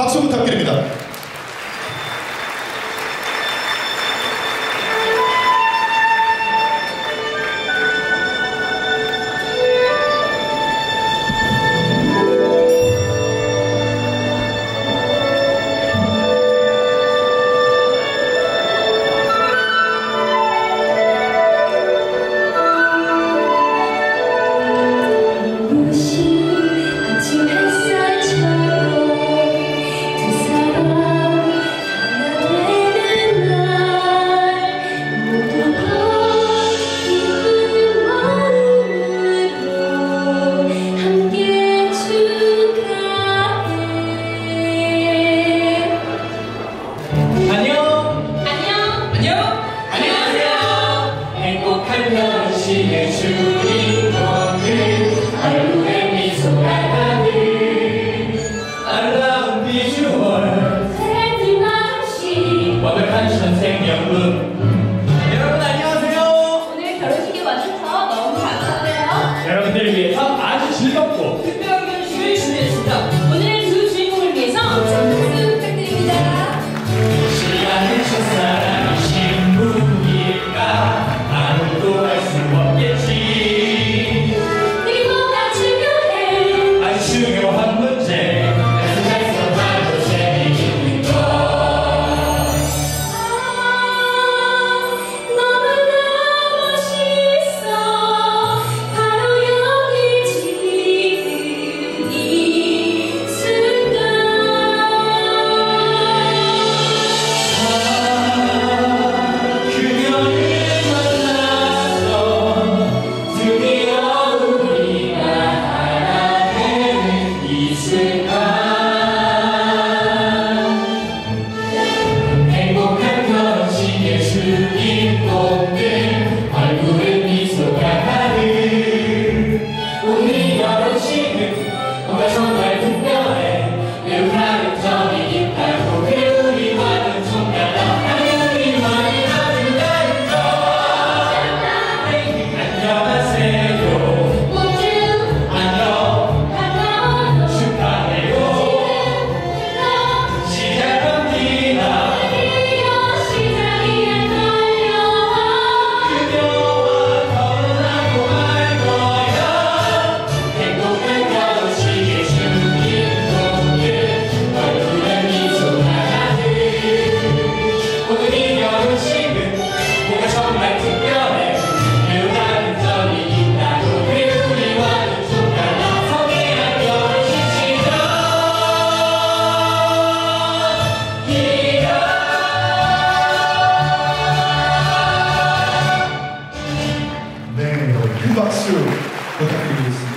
박수 부탁드립니다. 人神仙娘子。Gilles Marceau, notre